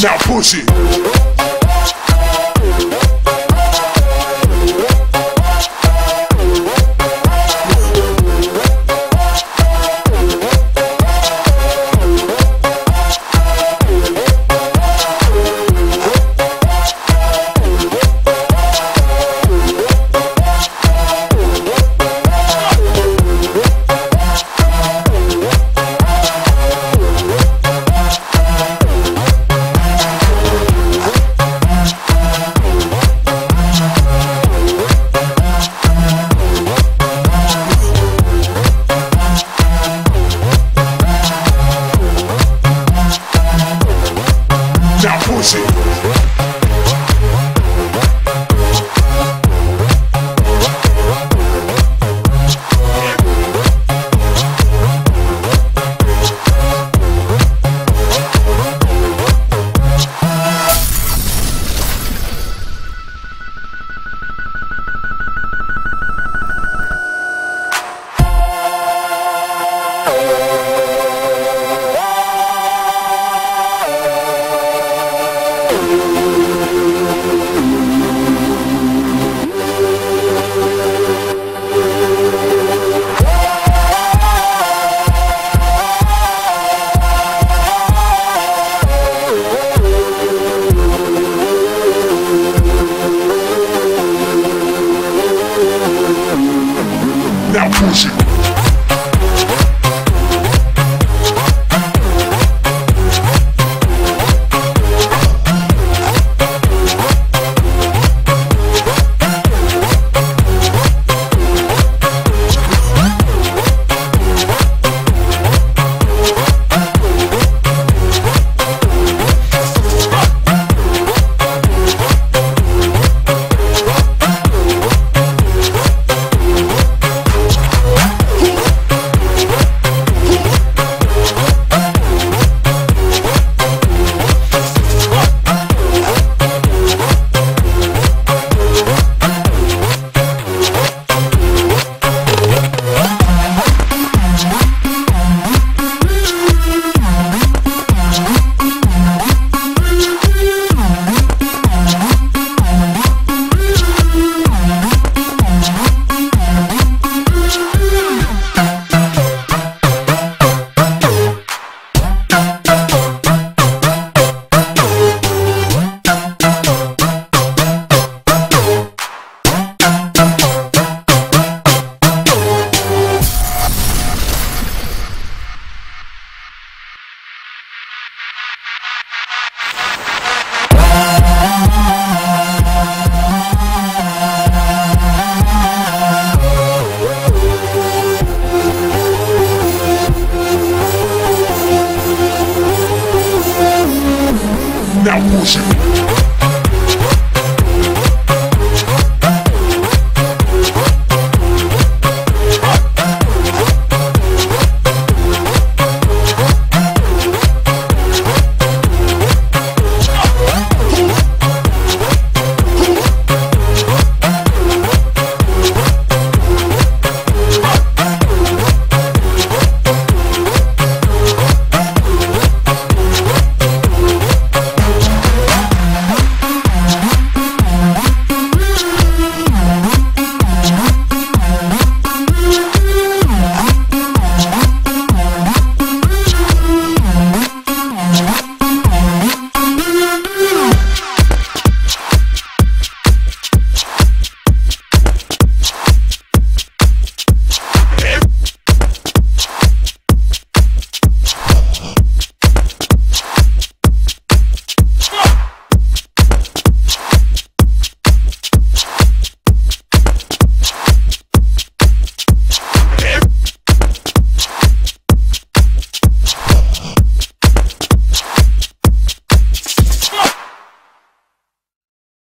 Now push it. Now push it.